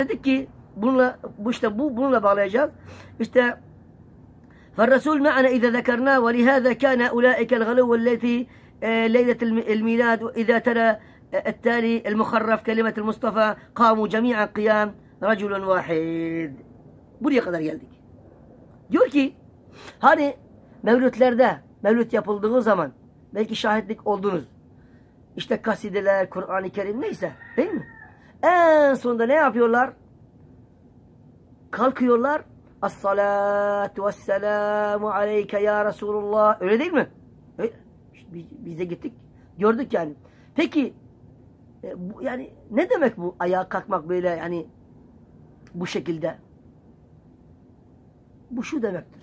Dedik ki bununla bu işte bu bununla bağlayacağız. İşte فالرسول معنا إذا ذكرناه ولهذا كان أولئك الغلو التي ليلة الميلاد وإذا ترى التالي المخرف كلمة المصطفى قاموا جميعا قيام رجل واحد buraya kadar geldik. Diyor ki hani mevlütlerde mevlüt yapıldığı zaman belki şahitlik oldunuz. İşte kasideler, Kur'an-ı Kerim neyse değil mi? En sonunda ne yapıyorlar? Kalkıyorlar. As-salatu vesselamu aleyke ya Resulullah. Öyle değil mi? Öyle. Biz de gittik. Gördük yani. Peki e, bu, yani ne demek bu ayağa kalkmak böyle yani bu şekilde? Bu şu demektir.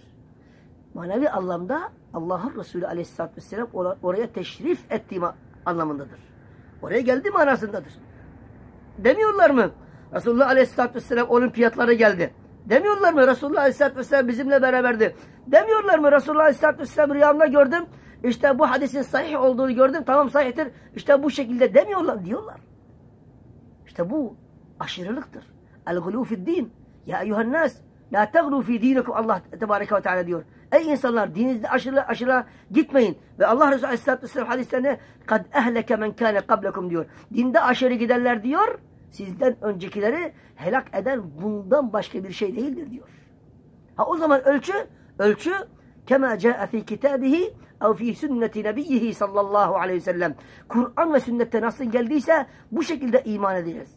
Manevi anlamda Allah'ın Resulü aleyhissalatü vesselam oraya teşrif ettiği anlamındadır. Oraya geldi manasındadır. Demiyorlar mı? Resulullah aleyhissalatü vesselam olimpiyatlara geldi. Demiyorlar mı? Resulullah aleyhissalatü vesselam bizimle beraberdi. Demiyorlar mı? Resulullah aleyhissalatü vesselam rüyamda gördüm. İşte bu hadisin sahih olduğunu gördüm. Tamam sahihtir. İşte bu şekilde demiyorlar diyorlar. İşte bu aşırılıktır. El-gulû fid-din. Ya eyyuhannas la teglu fi dinikum Allah tebareke ve teala diyor. Ey insanlar dininizde aşırı aşırı gitmeyin. Ve Allah Resulü Aleyhisselatü Vesselam hadislerinde kad ehleke men kâne kablekum diyor. Dinde aşırı gidenler diyor sizden öncekileri helak eden bundan başka bir şey değildir diyor. Ha o zaman ölçü ölçü kema caa fi kitabihi ev fi sünneti nebiyyihi sallallahu aleyhi ve sellem. Kur'an ve sünnette nasıl geldiyse bu şekilde iman edeceğiz.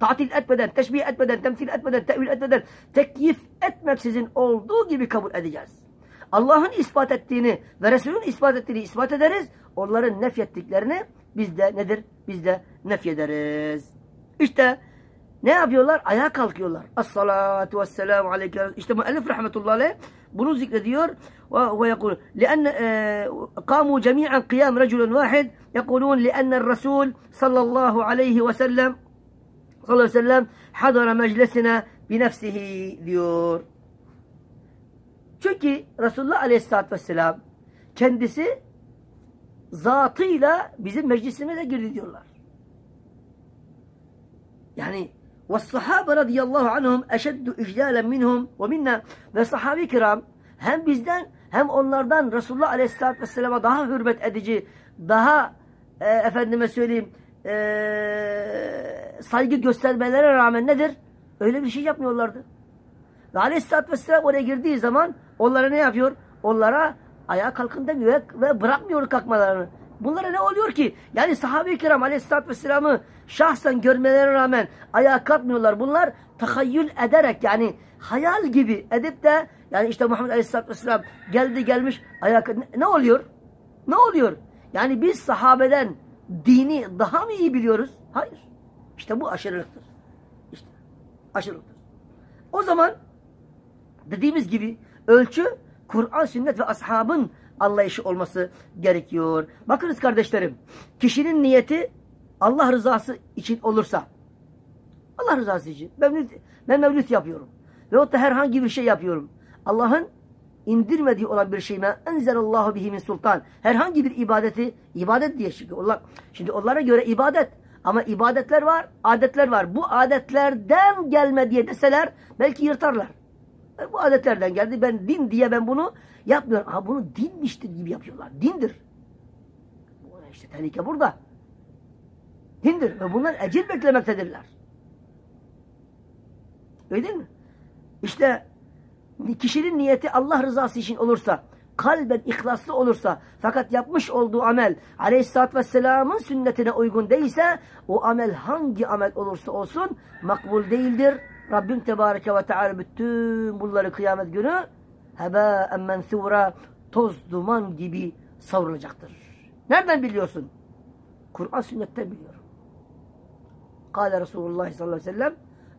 Tatil etmeden, teşbih etmeden, temsil etmeden, tevil etmeden, tekyif etmeksizin olduğu gibi kabul edeceğiz. Allah'ın ispat ettiğini ve Resul'ün ispat ettiğini ispat ederiz. Onların nefyettiklerini biz de nedir? Biz de nefyederiz. İşte ne yapıyorlar? Ayağa kalkıyorlar. As-salatu vesselamu aleyke. İşte müellif rahmetullahi aleyh bunu zikrediyor. Ve yekul لأن قاموا جميعا قيام رجل واحد يقولون لأن الرسول صلى الله عليه وسلم صلى الله عليه وسلم حضر مجلسنا بنفسه diyor. Çünkü Resulullah Aleyhisselatü Vesselam kendisi zatıyla bizim meclisimize girdi diyorlar. Yani وَالصَّحَابَ رَضِيَ اللّٰهُ عَنْهُمْ اَشَدُّ اِجْلَالًا مِنْهُمْ وَمِنَّا Ve sahabi kiram hem bizden hem onlardan Resulullah Aleyhisselatü Vesselam'a daha hürmet edici, daha e, efendime söyleyeyim e, saygı göstermelerine rağmen nedir? Öyle bir şey yapmıyorlardı. Ve Aleyhisselatü Vesselam oraya girdiği zaman onlara ne yapıyor? Onlara ayağa kalkın demiyor ve bırakmıyor kalkmalarını. Bunlara ne oluyor ki? Yani sahabe-i kiram aleyhissalatü vesselam'ı şahsen görmelerine rağmen ayağa kalkmıyorlar. Bunlar tahayyül ederek yani hayal gibi edip de yani işte Muhammed aleyhissalatü vesselam geldi gelmiş ayağa ne, ne oluyor? Ne oluyor? Yani biz sahabeden dini daha mı iyi biliyoruz? Hayır. İşte bu aşırılıktır. İşte aşırılıktır. O zaman dediğimiz gibi ölçü Kur'an, sünnet ve ashabın anlayışı olması gerekiyor. Bakınız kardeşlerim, kişinin niyeti Allah rızası için olursa, Allah rızası için, ben, ben mevlüt yapıyorum. Veyahut da herhangi bir şey yapıyorum. Allah'ın indirmediği olan bir şey mi? Enzelallahu bihi min sultan. Herhangi bir ibadeti, ibadet diye şimdi onlar, şimdi onlara göre ibadet. Ama ibadetler var, adetler var. Bu adetlerden gelme diye deseler belki yırtarlar. E, bu adetlerden geldi. Ben din diye ben bunu yapmıyorum. Ha bunu dinmiştir gibi yapıyorlar. Dindir. İşte tehlike burada. Dindir. Ve bunlar ecir beklemektedirler. Öyle değil mi? İşte kişinin niyeti Allah rızası için olursa, kalben ihlaslı olursa, fakat yapmış olduğu amel aleyhissalatü vesselamın sünnetine uygun değilse, o amel hangi amel olursa olsun makbul değildir. Rabbim Tebareke ve Teala bütün bunları kıyamet günü hebâen mensûrâ toz duman gibi savrulacaktır. Nereden biliyorsun? Kur'an sünnetten biliyorum. Kale Resulullah sallallahu aleyhi ve sellem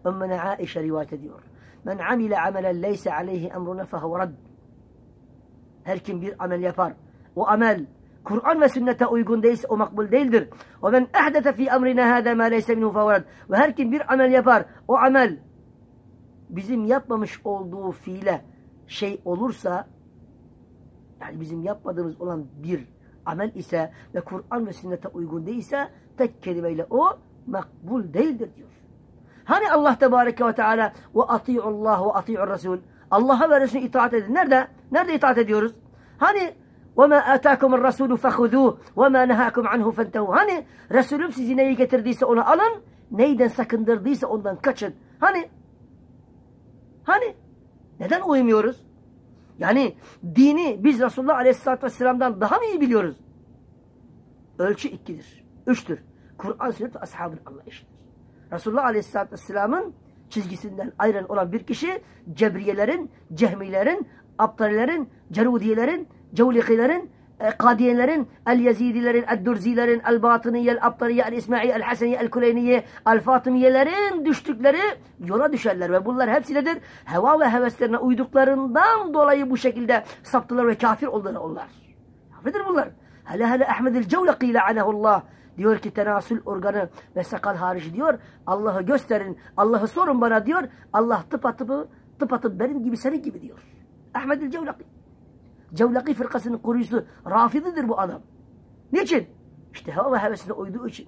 Ümmüne Aişe rivayet ediyor. Men amile amelen leyse aleyhi emruna fehuve rad. Her kim bir amel yapar. O amel Kur'an ve sünnete uygun değilse o makbul değildir. Ve men ehdete fi emrina hâdâ mâ leyse minhu fehuve Ve her kim bir amel yapar. O amel bizim yapmamış olduğu fiile şey olursa yani bizim yapmadığımız olan bir amel ise ve Kur'an ve sünnete uygun değilse tek kelimeyle o makbul değildir diyor. Hani Allah Tebareke ve Teala ve ati'ullah ve ati'ur Resul. Allah'a ve Resulüne itaat edin. Nerede? Nerede itaat ediyoruz? Hani وَمَا آتَاكُمُ الرَّسُولُ فَخُذُوهُ وَمَا نَهَاكُمْ عَنْهُ فَانْتَهُ Hani Resulüm sizi neyi getirdiyse onu alın, neyden sakındırdıysa ondan kaçın. Hani? Hani? Neden uymuyoruz? Yani dini biz Resulullah Aleyhisselatü Vesselam'dan daha mı iyi biliyoruz? Ölçü ikidir, üçtür. Kur'an, sünnet ve ashabın anlayışıdır. Resulullah Aleyhisselatü Vesselam'ın çizgisinden ayrılan olan bir kişi Cebriyelerin, Cehmilerin, Abdalilerin, Cerudiyelerin, Cevlikilerin, Kadiyelerin, El-Yezidilerin, El-Durzilerin, El-Batıniye, El-Abdaliye, El-İsmailiye, El-Haseniye, El-Kuleyniye, El-Fatımiyelerin düştükleri yola düşerler ve bunlar hepsi nedir? Heva ve heveslerine uyduklarından dolayı bu şekilde saptılar ve kafir oldular onlar. Kafirdir bunlar. Hele hele Ahmed el-Cevlaki la'anehullah diyor ki tenasül organı ve sakal harici diyor. Allah'ı gösterin, Allah'ı sorun bana diyor. Allah tıpatıpı, tıpatıp benim gibi senin gibi diyor. Ahmed el-Cevlaki. Cevlaki fırkasının koruyucusu Rafididir bu adam. Niçin? İşte hava ve hevesine uyduğu için.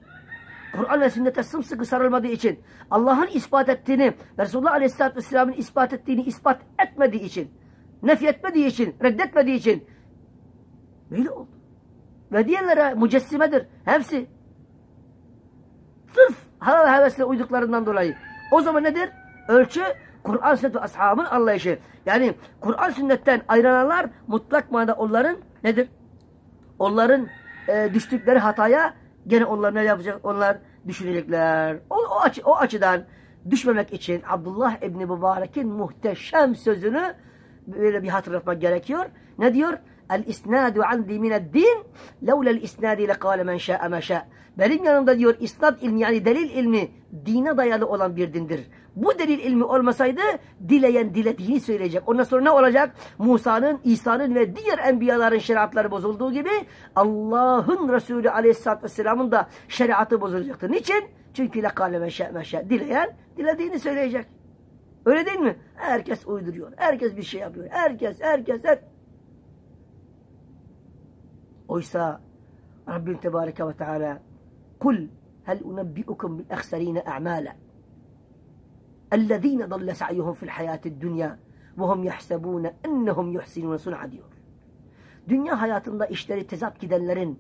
Kur'an ve sünnete sımsıkı sarılmadığı için. Allah'ın ispat ettiğini, Resulullah Aleyhisselatü Vesselam'ın ispat ettiğini ispat etmediği için. Nefi etmediği için, reddetmediği için. Böyle oldu. Ve diğerlere mücessimedir. Hepsi. Sırf hava ve hevesine uyduklarından dolayı. O zaman nedir? Ölçü Kur'an sünnet ashabın anlayışı. Yani Kur'an sünnetten ayrılanlar mutlak manada onların nedir? Onların e, düştükleri hataya gene onlar ne yapacak? Onlar düşünecekler. O, o, açı, o açıdan düşmemek için Abdullah İbni Mübarek'in muhteşem sözünü böyle bir hatırlatmak gerekiyor. Ne diyor? El-isnadu andi mined-din levlel isnadi lekâle men şâ'e me şâ' Benim yanımda diyor isnad ilmi yani delil ilmi dine dayalı olan bir dindir. Bu delil ilmi olmasaydı dileyen dilediğini söyleyecek. Ondan sonra ne olacak? Musa'nın, İsa'nın ve diğer enbiyaların şeriatları bozulduğu gibi Allah'ın Resulü Aleyhisselatü Vesselam'ın da şeriatı bozulacaktır. Niçin? Çünkü lekâle meşe meşe. Dileyen dilediğini söyleyecek. Öyle değil mi? Herkes uyduruyor. Herkes bir şey yapıyor. Herkes, herkes, her... Oysa Rabbim Tebareke ve Teala Kul hel unebbi'ukum bil ehserine a'mâle اَلَّذ۪ينَ ضَلَّ سَعْيُهُمْ فِي الْحَيَاتِ الدُّنْيَا وَهُمْ يَحْسَبُونَ اَنَّهُمْ يُحْسِنُونَ سُنْعَ diyor. Dünya hayatında işleri tezat gidenlerin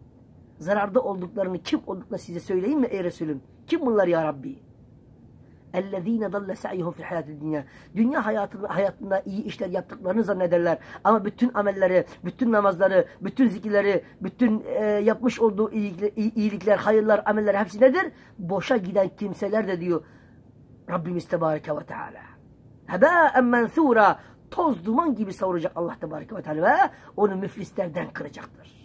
zararda olduklarını kim olduklarını size söyleyeyim mi ey Resulüm? Kim bunlar ya Rabbi? اَلَّذ۪ينَ ضَلَّ سَعْيُهُمْ فِي الْحَيَاتِ الدُّنْيَا Dünya hayatında, hayatında iyi işler yaptıklarını zannederler. Ama bütün amelleri, bütün namazları, bütün zikirleri, bütün e, yapmış olduğu iyilikler, iyilikler, hayırlar, ameller hepsi nedir? Boşa giden kimseler de diyor Rabbimiz Tebareke ve Teala. Hebâen mensûrâ toz duman gibi savuracak Allah Tebareke ve Teala ve onu müflislerden kıracaktır.